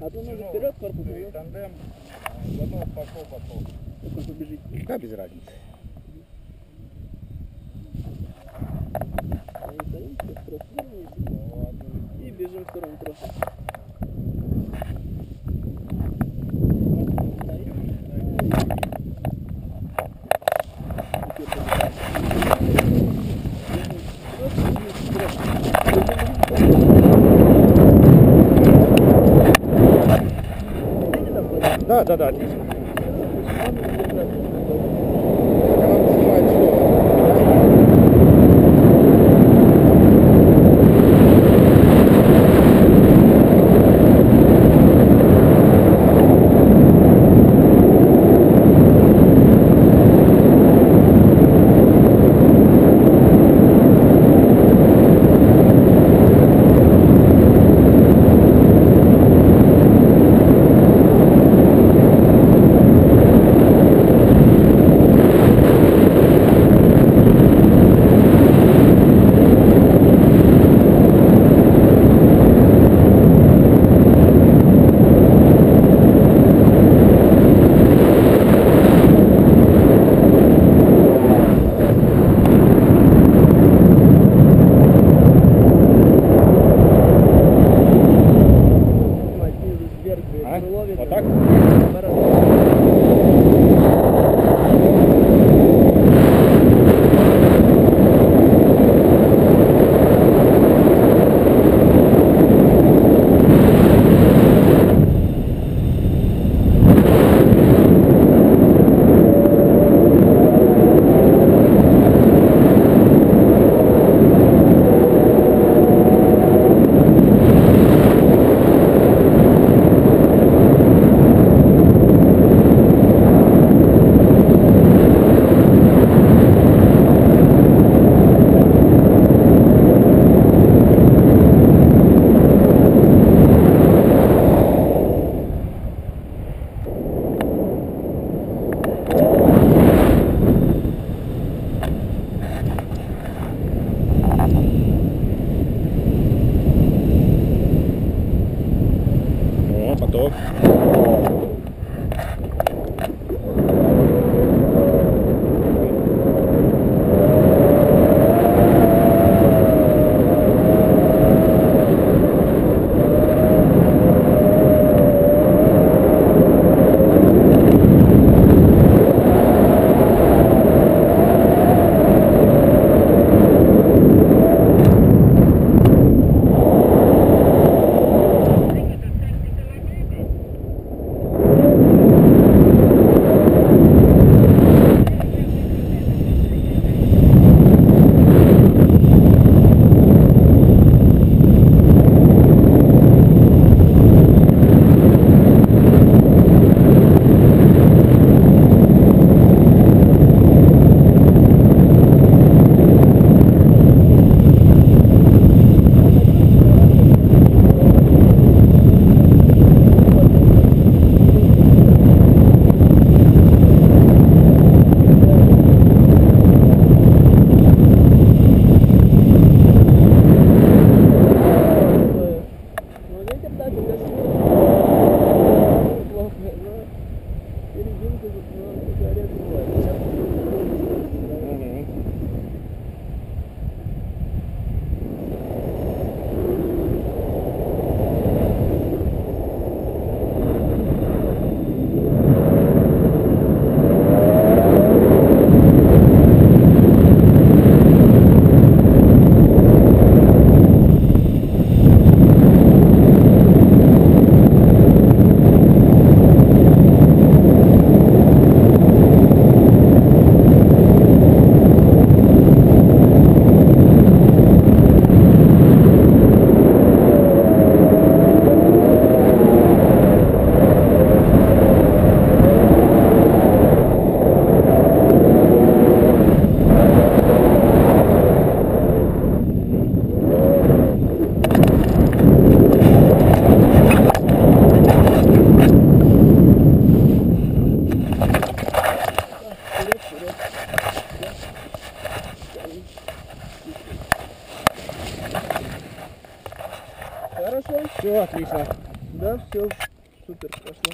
А то надо вперед корпус, да? Тандем, готов, пошел, пошел. Как он побежит. Да, без разницы. А и бежим в сторону тросса. Да, да, да, А? Отак? top. Все, отлично. Да, все. Супер, пошло.